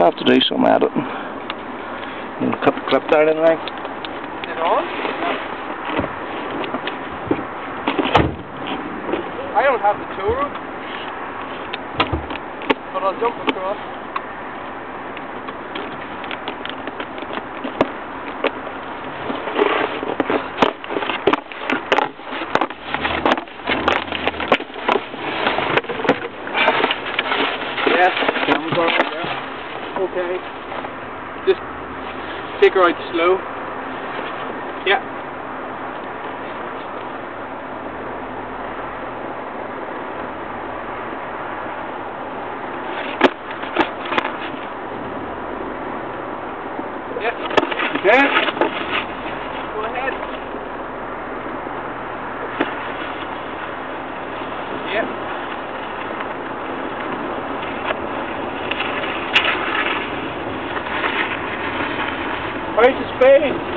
just have to do some editing. You cut the clip down and like. Is it on? I don't have the tool rope, but I'll jump across. Yes, camera's alright there. Okay. Just take her out slow. Yeah. Yeah. Okay. Where's the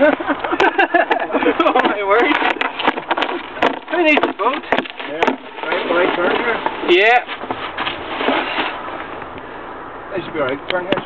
oh my word. Who needs a boat? Yeah. Right, right turn here. Yeah. That should be alright. Turn here.